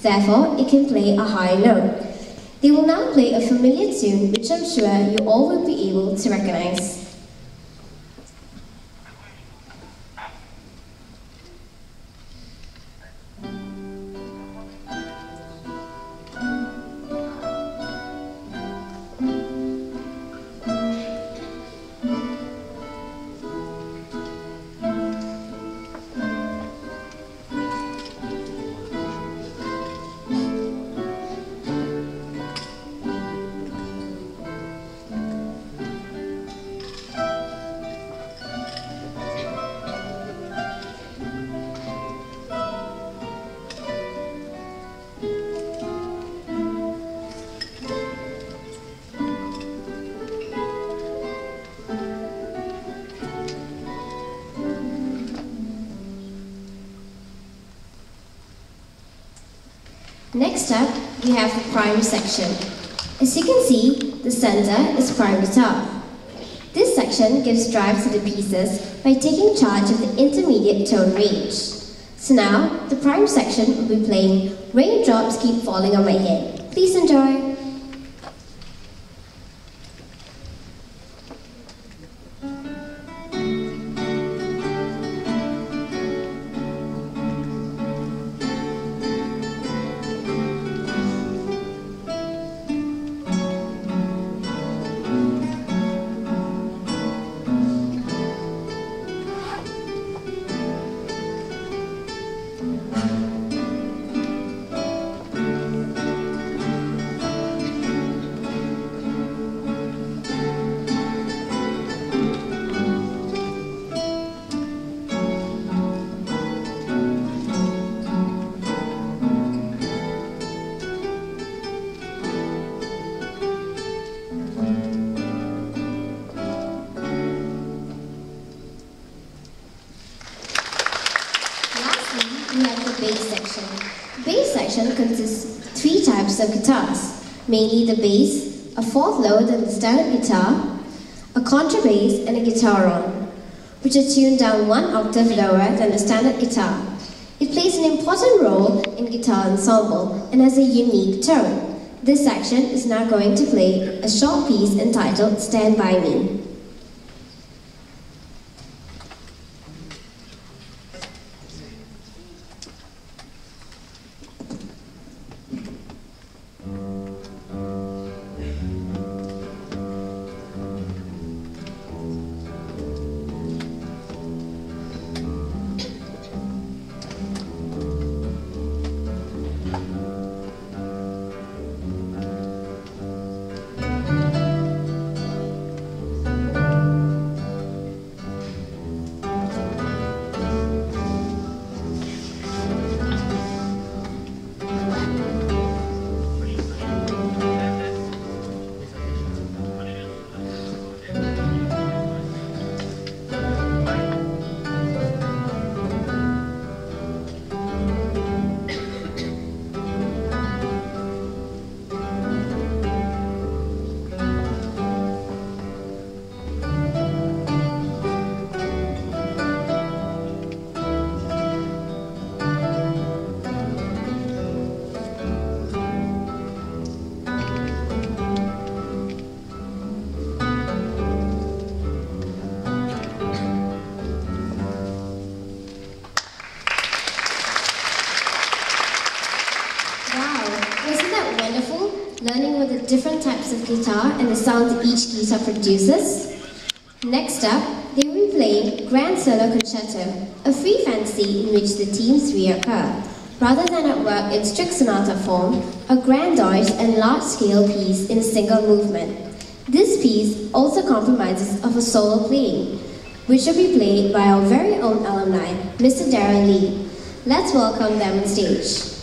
Therefore, it can play a high note. They will now play a familiar tune which I'm sure you all will be able to recognize. Next up, we have the prime section. As you can see, the center is prime guitar. This section gives drive to the pieces by taking charge of the intermediate tone range. So now, the prime section will be playing Raindrops Keep Falling on My Head. Please enjoy. Three types of guitars, mainly the bass, a fourth lower than the standard guitar, a contrabass, and a guitarron, which are tuned down one octave lower than the standard guitar. It plays an important role in guitar ensemble and has a unique tone. This section is now going to play a short piece entitled Stand By Me. Learning what the different types of guitar and the sounds each guitar produces? Next up, they will be playing Grand Solo Concerto, a free fantasy in which the themes reoccur. Rather than at work in strict sonata form, a grandiose and large-scale piece in a single movement. This piece also compromises of a solo playing, which will be played by our very own alumni, Mr. Darren Lee. Let's welcome them on stage.